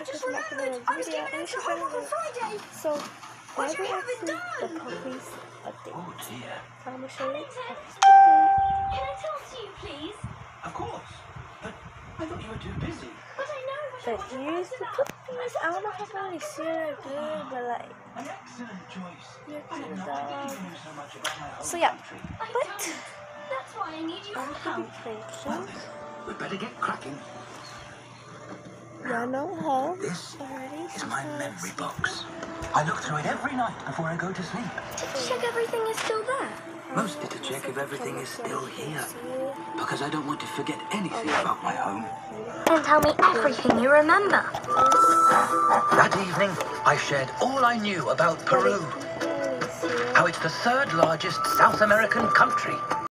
because I'm not gonna I was video given and it homework on Friday. So What why do we have have the done? puppies update? Oh dear. So I'm gonna show you Paddington, puppies update. can I talk to you, please? Of course. But I thought you were too busy. But I know that I But want to here's the pass it up. puppies. I don't know if I can really see they're good, but like An excellent choice. You're I cute, dog. so much about my home So, yeah. But- That's why I need your I'm gonna help. play Well then, we'd better get cracking. This is my memory box. I look through it every night before I go to sleep. To check everything is still there. Mostly to check if everything is still here. Because I don't want to forget anything about my home. And tell me everything you remember. That evening, I shared all I knew about Peru. How it's the third largest South American country.